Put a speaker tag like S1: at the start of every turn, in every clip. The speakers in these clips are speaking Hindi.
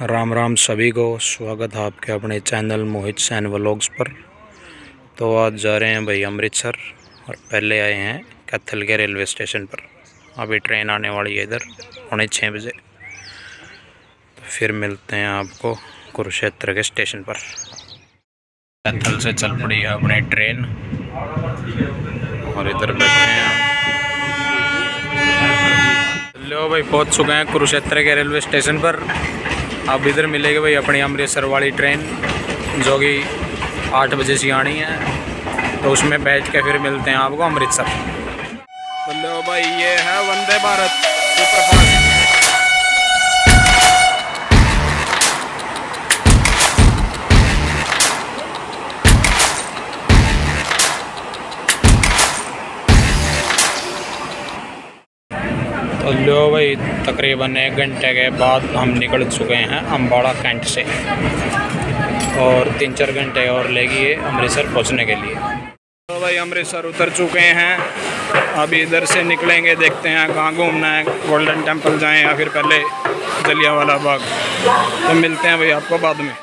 S1: राम राम सभी को स्वागत है आपके अपने चैनल मोहित सैन व्लॉग्स पर। तो आज जा रहे हैं भाई अमृतसर और पहले आए हैं कैथल के रेलवे स्टेशन पर। अभी ट्रेन आने वाली है इधर, पौने छः बजे। तो फिर मिलते हैं आपको कुरुक्षेत्र के स्टेशन पर। कैथल से चल पड़ी है अपनी ट्रेन और इधर बैठे हैं लो भाई, पहुँच चुके हैं कुरुक्षेत्र के रेलवे स्टेशन पर। अब इधर मिलेगी भाई, अपनी अमृतसर वाली ट्रेन जो कि आठ बजे से आनी है। तो उसमें बैठ के फिर मिलते हैं आपको अमृतसर। भाई, ये है वंदे भारत, सुपरफास्ट। लो भाई, तकरीबन एक घंटे के बाद हम निकल चुके हैं अम्बाड़ा कैंट से। और तीन चार घंटे और लेगी ये अमृतसर पहुँचने के लिए। तो भाई, अमृतसर उतर चुके हैं। अभी इधर से निकलेंगे, देखते हैं कहाँ घूमना है। गोल्डन टेंपल जाएँ या फिर पहले जलियावाला बाग। तो मिलते हैं भाई आपको बाद में।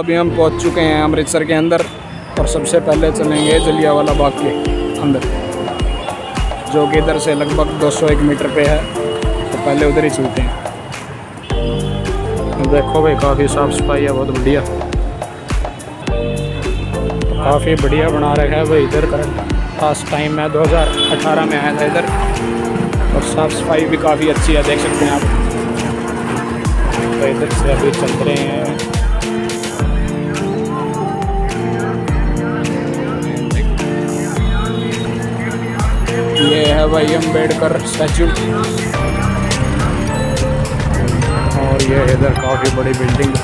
S1: अभी हम पहुँच चुके हैं अमृतसर के अंदर और सबसे पहले चलेंगे जलियावाला बाग के अंदर, जो कि इधर से लगभग 201 मीटर पे है। तो पहले उधर ही चलते हैं। देखो भाई, काफ़ी साफ़ सफ़ाई है, बहुत बढ़िया। काफ़ी बढ़िया बना रखा है भाई इधर। फास्ट टाइम में 2018 में आया था इधर। और साफ़ सफ़ाई भी काफ़ी अच्छी है, देख सकते हैं आप। तो इधर से अभी चल रहे हैं। है भाई अंबेडकर स्टैचू। और ये इधर काफ़ी बड़ी बिल्डिंग।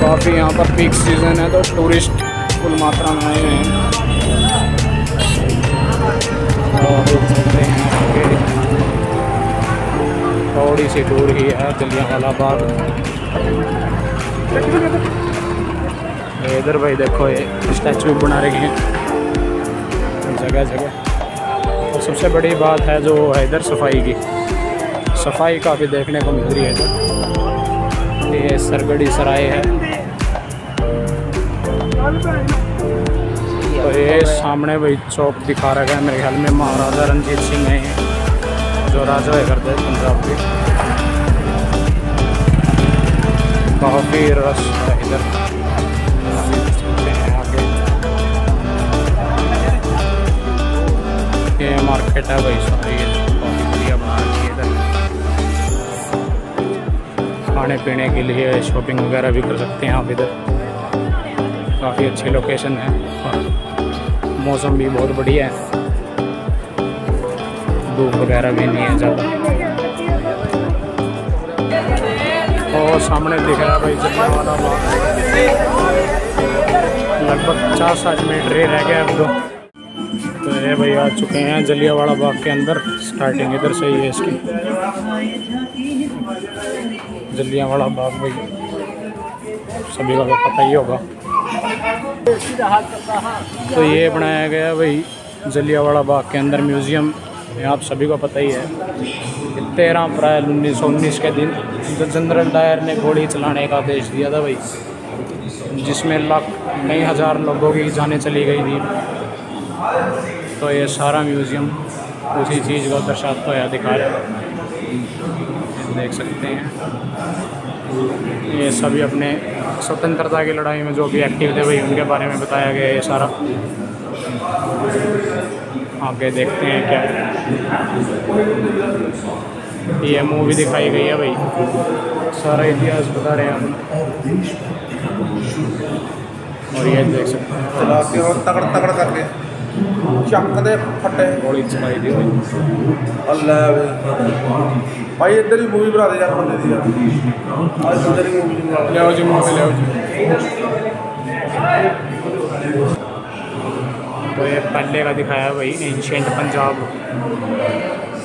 S1: काफ़ी यहाँ पर पीक सीज़न है तो टूरिस्ट फुल मात्रा में आए हैं। हैं थोड़ी सी दूर ही है जलियांवाला बाग इधर भाई देखो, ये स्टैचू बना रखे हैं। जगह जगह। और सबसे बड़ी बात है जो है इधर सफ़ाई की। सफ़ाई काफ़ी देखने को मिल रही है इधर। ये सरगढ़ी सराय है। तो ये सामने भाई चौक दिखा रखा है मेरे ख्याल में, महाराजा रंजीत सिंह है जो राजा है करते हैं पंजाब के। काफ़ी रस है इधर। मार्केट है भाई सारी काफ़ी बढ़िया बना रखी है इधर खाने पीने के लिए शॉपिंग वगैरह भी कर सकते हैं आप इधर। काफ़ी अच्छी लोकेशन है मौसम भी बहुत बढ़िया है। धूप वगैरह भी नहीं है ज़्यादा। और सामने दिख रहा भाई जलियांवाला बाग। लगभग पचास साठ मिनट रह रह गया अब तो। तो ये भाई आ चुके हैं जलियांवाला बाग के अंदर। स्टार्टिंग इधर से ही है इसकी। जलियांवाला बाग भाई। सभी का तो पता ही होगा। तो ये बनाया गया भाई जलियांवाला बाग के अंदर म्यूज़ियम। आप सभी को पता ही है। तेरह अप्रैल उन्नीस सौ उन्नीस के दिन जनरल डायर ने गोली चलाने का आदेश दिया था भाई, जिसमें लाख कई हज़ार लोगों की जानें चली गई थी। तो ये सारा म्यूज़ियम उसी चीज़ को दर्शाता है दिखा रहा है देख सकते हैं। ये सभी अपने स्वतंत्रता की लड़ाई में जो भी एक्टिव थे भाई उनके बारे में बताया गया ये सारा। आगे देखते हैं क्या। ये मूवी दिखाई गई है भाई। सारा इतिहास बता रहे हैं हम। और ये देख सकते हैं।
S2: तगड़ तगड़ करके। ਚੱਕ ਦੇ ਫੱਟੇ
S1: गोली चलाई दी भाई
S2: ਅੱਲਾ ਵੇ ਭਾਈ ਇੱਧਰ ਹੀ ਮੂਵੀ ਬਣਾ ਦੇ ਯਾਰ ਬੰਦੇ ਦੀ ਯਾਰ ਅੱਜ ਇੱਧਰ ਹੀ ਮੂਵੀ ਬਣਾ
S1: ले आओ जी मूवी ले आओ जी तो ये पहले का दिखाया है भाई एंशेंट पंजाब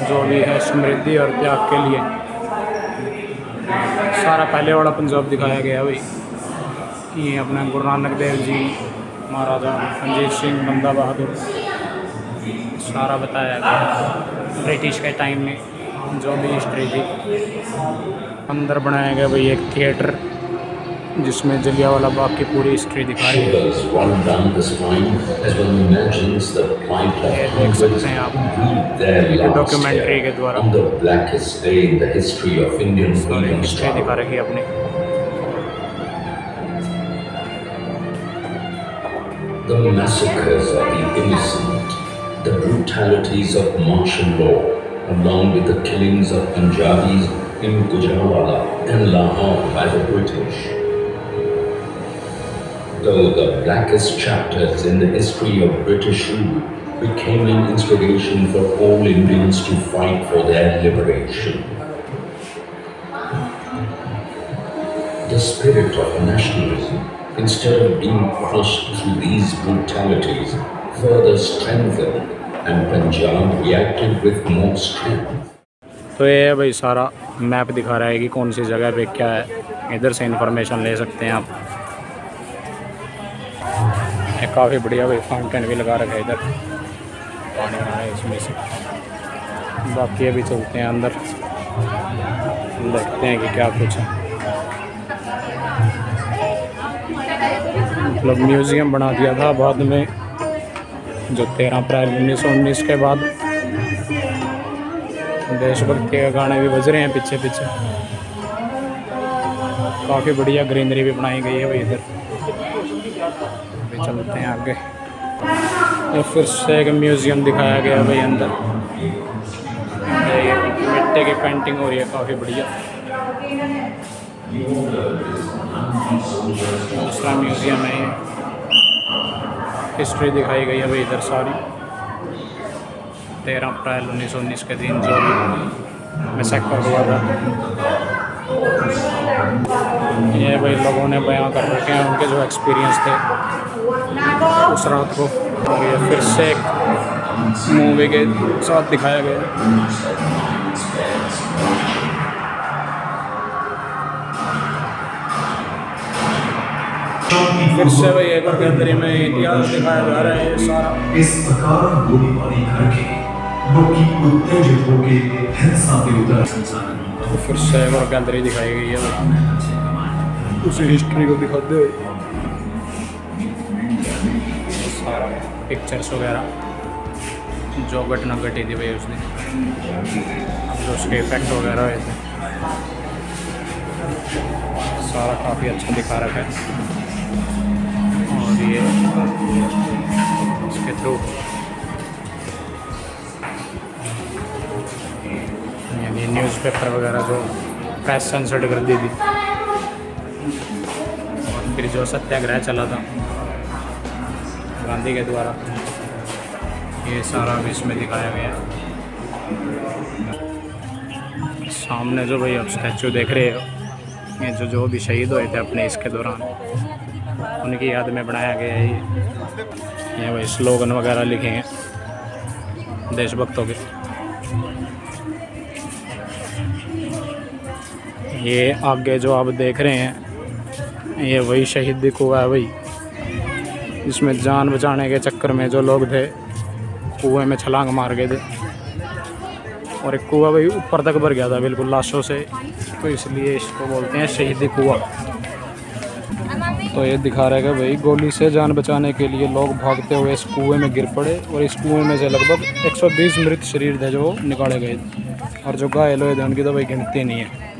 S1: जो भी है समृद्धि और त्याग के लिए सारा पहले वाला पंजाब दिखाया गया है भाई ये अपना गुरु नानक देव जी महाराजा रंजीत सिंह बंदा बहादुर सारा बताया गया ब्रिटिश के टाइम में जो भी हिस्ट्री थी। अंदर बनाया गया भाई एक थिएटर जिसमें जलिया वाला बाग की पूरी हिस्ट्री दिखा रही देख सकते हैं आप। डॉक्यूमेंट्री के द्वारा। हिस्ट्री दिखा रही है अपने।
S3: The massacres of the innocent. The brutalities of martial law, along with the killings of Punjabis in Gujranwala and Lahore by the British. Though the blackest chapters in the history of British rule became an inspiration for all Indians to fight for their liberation. The spirit of nationalism, instead of being crushed through these brutalities, further strengthened and Punjab reacted with more strength.
S1: तो ये भाई सारा मैप दिखा रहा है कि कौन सी जगह पे क्या है। इधर से इंफॉर्मेशन ले सकते हैं आप। काफ़ी बढ़िया भाई फाउंटेन भी लगा रखा है इधर। पानी आ रहा है इसमें से। बाकी अभी चलते हैं अंदर। देखते हैं कि क्या कुछ है। मतलब म्यूज़ियम बना दिया था बाद में। जो तेरह अप्रैल उन्नीस सौ उन्नीस के बाद देशभक्ति के गाने भी बज रहे हैं पीछे पीछे। काफ़ी बढ़िया ग्रीनरी भी बनाई गई है भाई इधर। चलते हैं आगे। ये फिर से एक म्यूज़ियम दिखाया गया भाई अंदर। मिट्टी की पेंटिंग हो रही है, काफ़ी बढ़िया। दूसरा म्यूज़ियम है हिस्ट्री दिखाई गई है भाई इधर सारी। तेरह अप्रैल उन्नीस सौ उन्नीस के दिन जो भी मैसेकर हुआ था। ये भाई लोगों ने बयां कर रखे हैं, उनके जो एक्सपीरियंस थे, उस रात को। और ये फिर से एक मूवी के साथ दिखाया गया। फिर से वही अकबर गदरी में इतिहास दिखाया जा रहा है ये सारा।
S4: इस प्रकार गोलीबारी करके लोग उत्तेजित होके हिंसा पे उतर संसार
S1: तो फिर से और गदरी दिखाई गई है। उसी हिस्ट्री को दिखाते हुए सारा पिक्चर्स वगैरह जो घटना घटी थी भाई उसने। अब जो उसके इफ़ेक्ट वगैरह हुए थे सारा काफ़ी अच्छा दिखा रखा है। और ये इसके थ्रू यानी न्यूज़पेपर वगैरह जो प्रेस सेंसर्ड कर दी थी और फिर जो सत्याग्रह चला था, गांधी के द्वारा, ये सारा भी इसमें दिखाया गया है। सामने जो भाई आप स्टैचू देख रहे हो, ये जो जो भी शहीद हुए थे अपने इसके दौरान उनकी याद में बनाया गया है। ये भाई स्लोगन वगैरह लिखे हैं देशभक्तों के। ये आगे जो आप देख रहे हैं, ये वही शहीदी कुआ है भाई इसमें जान बचाने के चक्कर में जो लोग थे, कुएँ में छलांग मार गए थे। और एक कुआ भाई ऊपर तक भर गया था, बिल्कुल लाशों से। तो इसलिए इसको बोलते हैं शहीदी कुआ तो ये दिखा रहा है कि भाई गोली से जान बचाने के लिए लोग भागते हुए इस कुएँ में गिर पड़े और इस कुएँ में से लगभग 120 मृत शरीर थे जो निकाले गए और जो घायल हुए थे उनकी तो भाई गिनती नहीं है।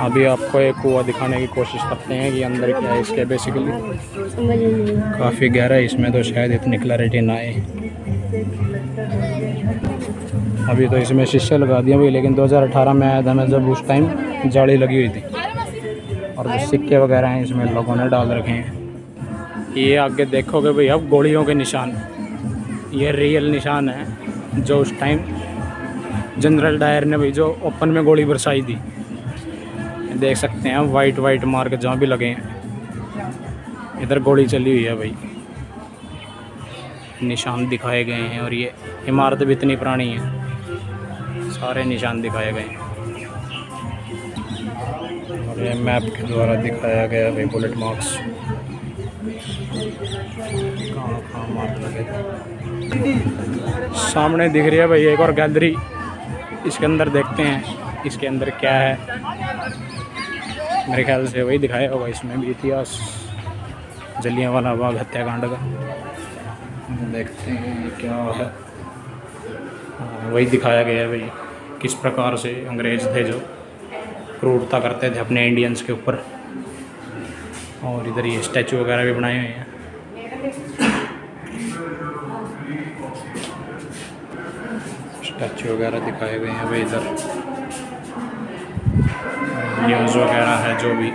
S1: अभी आपको एक कुआ दिखाने की कोशिश करते हैं कि अंदर क्या है इसके बेसिकली काफ़ी गहरा है, इसमें तो शायद इतनी क्लैरिटी ना आए। अभी तो इसमें शीशे लगा दिए भाई, लेकिन 2018 में आया था मैं जब उस टाइम जाली लगी हुई थी। और जो सिक्के वगैरह हैं इसमें लोगों ने डाल रखे हैं। ये आगे देखोगे भाई, अब गोलियों के निशान। ये रियल निशान है, जो उस टाइम जनरल डायर ने भाई जो ओपन में गोली बरसाई थी। देख सकते हैं वाइट वाइट मार्क जहाँ भी लगे हैं। इधर गोली चली हुई है भाई। निशान दिखाए गए हैं और ये इमारत भी इतनी पुरानी है। सारे निशान दिखाए गए हैं। ये मैप के द्वारा दिखाया गया भाई बुलेट मार्क्स। सामने दिख रही है भाई एक और गैलरी। इसके अंदर देखते हैं इसके अंदर क्या है। मेरे ख्याल से वही दिखाया होगा इसमें भी इतिहास। जलियांवाला बाग हत्याकांड का। देखते हैं क्या है। हाँ, वही दिखाया गया है भाई किस प्रकार से अंग्रेज़ थे जो। क्रूरता करते थे अपने इंडियंस के ऊपर। और इधर ये स्टैचू वगैरह भी बनाए हुए हैं। स्टैचू वगैरह दिखाए गए हैं भाई इधर। न्यूज़ वगैरह है जो भी।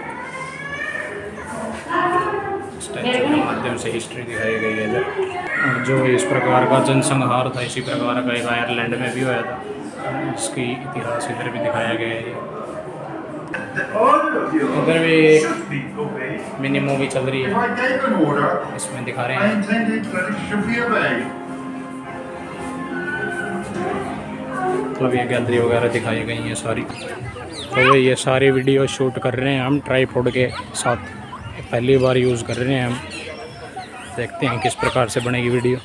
S1: स्टैचू के माध्यम से हिस्ट्री दिखाई गई है इधर। जो इस प्रकार का जनसंहार था, इसी प्रकार का एक आयरलैंड में भी हुआ था। इसकी इतिहास इधर भी दिखाया गया है। इधर भी एक मिनी मूवी चल रही है। इसमें दिखा रहे हैं। मतलब ये गैलरी वगैरह दिखाई गई हैं सारी। तो ये सारी वीडियो शूट कर रहे हैं हम ट्राईपोड के साथ। पहली बार यूज़ कर रहे हैं हम। देखते हैं किस प्रकार से बनेगी वीडियो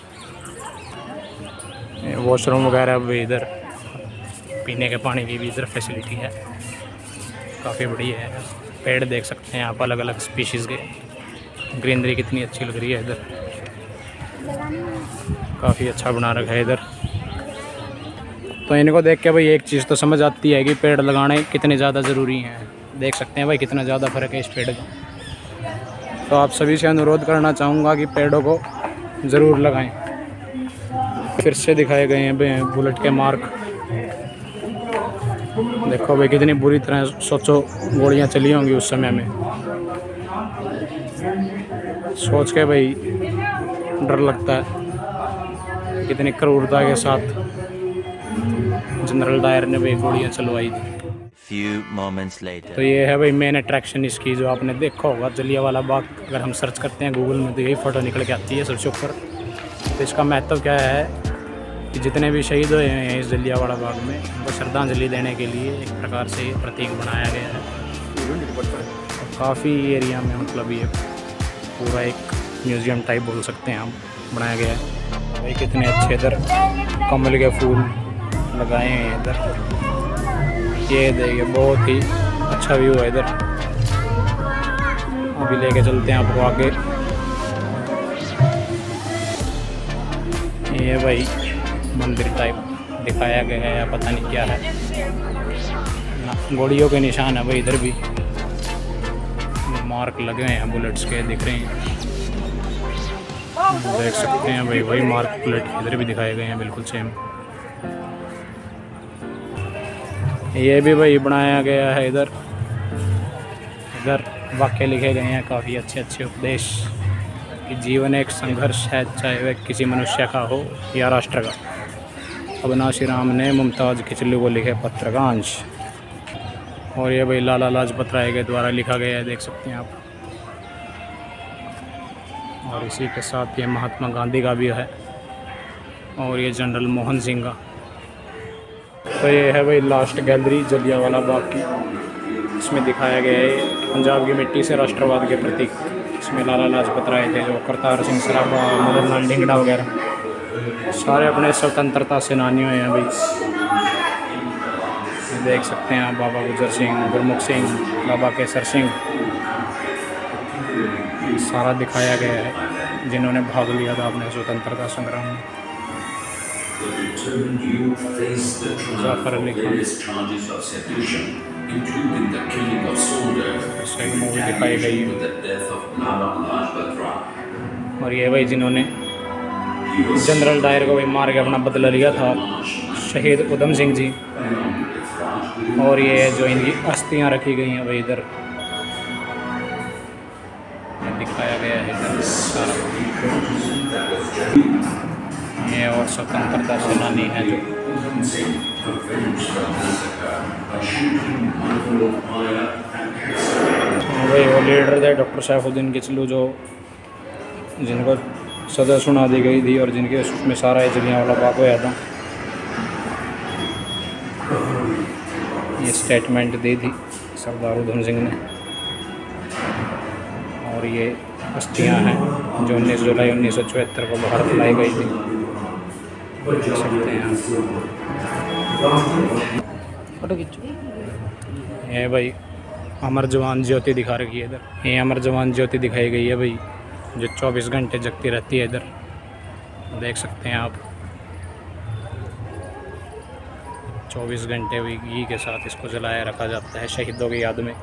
S1: वॉशरूम वगैरह भी इधर पीने के पानी की भी इधर फैसिलिटी है। काफ़ी बढ़िया है। पेड़ देख सकते हैं आप अलग अलग स्पीशीज़ के। ग्रीनरी कितनी अच्छी लग रही है इधर। काफ़ी अच्छा बना रखा है इधर। तो इनको देख के भाई एक चीज़ तो समझ आती है कि पेड़ लगाने कितने ज़्यादा ज़रूरी हैं। देख सकते हैं भाई कितना ज़्यादा फ़र्क है इस पेड़ का। तो आप सभी से अनुरोध करना चाहूँगा कि पेड़ों को ज़रूर लगाएँ। फिर से दिखाए गए हैं बुलेट के मार्क। देखो भाई कितनी बुरी तरह सोचो गोलियाँ चली होंगी उस समय में। सोच के भाई डर लगता है। कितनी क्रूरता के साथ जनरल डायर ने भाई गोलियाँ चलवाई थी।
S5: Few moments later.
S1: तो ये है भाई मेन अट्रैक्शन इसकी जो आपने देखा होगा जलिया वाला बाग। अगर हम सर्च करते हैं गूगल में तो यही फ़ोटो निकल के आती है सबसे ऊपर। तो इसका महत्व क्या है? कि जितने भी शहीद हुए हैं इस जलियावाला बाग में, उनको श्रद्धांजलि देने के लिए एक प्रकार से प्रतीक बनाया गया है। काफ़ी एरिया में मतलब ये पूरा एक म्यूज़ियम टाइप बोल सकते हैं हम, बनाया गया है। भाई, कितने अच्छे इधर कमल के फूल लगाए हैं इधर। ये देखिए, बहुत ही अच्छा व्यू है इधर। अभी लेके चलते हैं आपको आगे। ये भाई मंदिर टाइप दिखाया गया है या पता नहीं क्या है। ना गोलियों के निशान है भाई, इधर भी। मार्क लगे हैं बुलेट्स के दिख रहे हैं। देख सकते हैं भाई, वही मार्क बुलेट इधर भी दिखाए गए हैं, बिल्कुल सेम ये भी भाई बनाया गया है इधर। इधर वाक्य लिखे गए हैं, काफ़ी अच्छे अच्छे उपदेश। कि जीवन एक संघर्ष है, चाहे वह किसी मनुष्य का हो या राष्ट्र का। अविनाशी राम ने मुमताज़ खिचलू को लिखे पत्र का अंश और ये भाई लाला लाजपत राय के द्वारा लिखा गया है, देख सकते हैं आप। और इसी के साथ ये महात्मा गांधी का भी है, और ये जनरल मोहन सिंह का। तो ये है भाई लास्ट गैलरी, जलियांवाला बाग की। इसमें दिखाया गया है, पंजाब की मिट्टी से राष्ट्रवाद के प्रतीक। इसमें लाला लाजपत राय थे, जो करतार सिंह सराभा मदन लाल ढिंगड़ा वगैरह। सारे अपने स्वतंत्रता सेनानी हुए हैं भाई देख सकते हैं बाबा गुजर सिंह, गुरमुख सिंह, बाबा केसर सिंह। सारा दिखाया गया है, जिन्होंने भाग लिया था अपने स्वतंत्रता संग्राम में। मूवी दिखाई गई और ये भाई जिन्होंने जनरल डायर को भी मार के अपना बदला लिया था, शहीद उधम सिंह जी। और ये जो इनकी अस्थियाँ रखी गई हैं भाई इधर दिखाया गया है। ये और स्वतंत्रता सेनानी है जो। वही वो लीडर थे, डॉक्टर सैफुद्दीन किचलू जो जिनको सजा सुना दी गई थी और जिनके उसमें सारा जलियाँ वाला बाग होया था। ये स्टेटमेंट दी थी सरदार उधम सिंह ने। और ये अस्थियाँ हैं जो 19 जुलाई उन्नीस सौ चौहत्तर को भारत लाई गई थी। ये भाई अमर जवान ज्योति दिखा रखी है इधर। ये अमर जवान ज्योति दिखाई गई है भाई। जो 24 घंटे जगती रहती है इधर। देख सकते हैं आप। 24 घंटे हुई घी के साथ इसको जलाया रखा जाता है शहीदों की याद में।